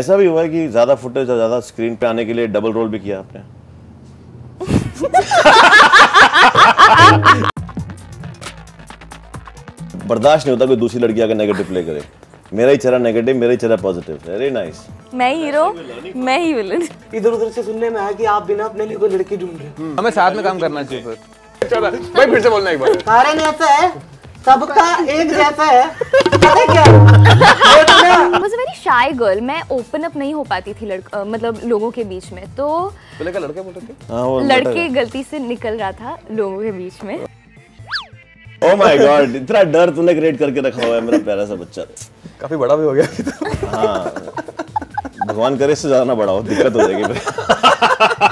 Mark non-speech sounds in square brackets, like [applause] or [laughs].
ऐसा भी हुआ है कि ज़्यादा फुटेज और ज़्यादा स्क्रीन पे आने के लिए डबल रोल भी किया आपने? [laughs] बर्दाश्त नहीं होता कोई दूसरी लड़की आकर नेगेटिव प्ले करे। मेरा ही चेहरा नेगेटिव मेरा ही चेहरा पॉजिटिव वेरी नाइस मैं हीरो मैं ही विलन इधर उधर से सुनने में आया कि आप बिना अपने लिए कोई लड़की ढूंढ रहे हो। हमें साथ में काम करना चाहिए फिर चलो भाई फिर से बोलना एक बार। कारण ऐसा है सबका एक जैसा है। पता क्या? ना शाई गर्ल मैं ओपन अप नहीं हो पाती थी लड़क मतलब लोगों के बीच में तो बोले लड़के बोल रहे थे हाँ लड़के गलती से निकल रहा था लोगों के बीच में। ओ माय गॉड इतना डर तूने क्रिएट करके रखा हुआ है मेरा प्यारा सा बच्चा। काफ़ी बड़ा भी हो गया। तो हाँ भगवान करे इससे ज़्यादा ना बड़ा हो दिक्कत हो जाएगी। फिर [laughs]